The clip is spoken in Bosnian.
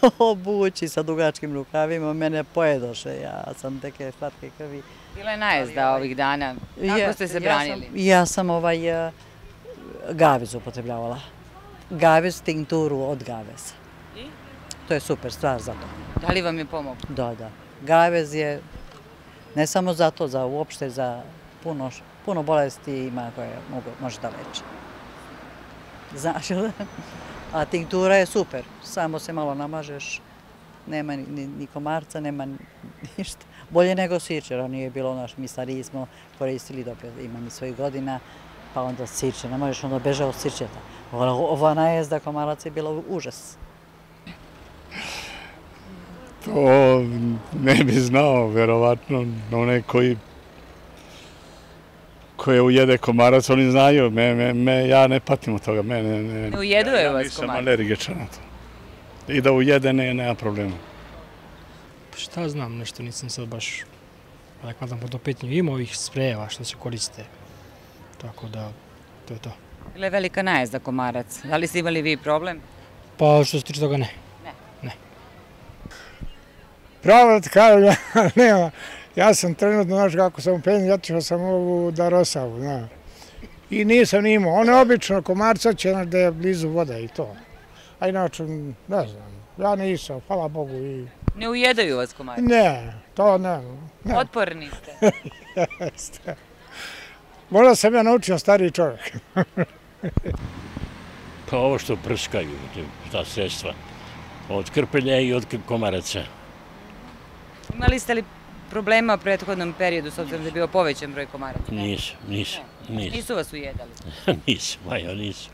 obući sa dugačkim rukavima, mene pojedoše, ja sam teke slatke krvi. Bila je najezda ovih dana. Kako ste se branili? Ja sam ovaj eh, gavez upotrebljavala. Gavez, tinkturu od gaveza. I? To je super stvar za to. Da li vam je pomoglo? Da, da. Gavez je ne samo za to, za uopšte za puno, puno bolesti ima koje mogu, može da leče. Znaš, a tinktura je super, samo se malo namažeš, nema ni, ni, komarca, nema ništa. Bolje nego sičera, nije bilo naš, mi stariji smo koristili, dobro, imam i svojih godina, pa onda siče, ne možeš onda beže od sičeta. Ono, ova, najezda komaraca je bila užas. To ne bi znao, verovatno, onaj koji koje ujede komarac, oni znaju, me, me, me, ja ne patim od toga, me, ne, ne, Ne ujeduje ja vas nisam komarac? alergičan na to. I da ujede, ne, nema problema. Pa Šta znam, nešto nisam sad baš adekvatan po to pitanju. Ima ovih sprejeva što se koriste. Tako da, to je to. Bila je velika najezda komarac. Da li ste imali vi problem? Pa što se tiče toga ne. Pravo da ti kažem, ja, nema. Ja sam trenutno, znaš kako sam u penzi, otišao sam u ovu Darosavu, znaš. I nisam ni imao. Ono obično komarca će znaš, da je blizu voda i to. A inače, ne znam, ja nisam, hvala Bogu. I... Ne ujedaju vas komarac? Ne, to ne. ne. Otporni ste. Jeste. Možda sam ja naučio stariji čovjek. Pa ovo što prskaju, ta sredstva. Od krpelja i od komaraca. Imali ste li problema u prethodnom periodu, s obzirom da je bio povećan broj komaraca? Nisu, nisu, nisu. Nisu vas ujedali? Nisu, Majo, nisu.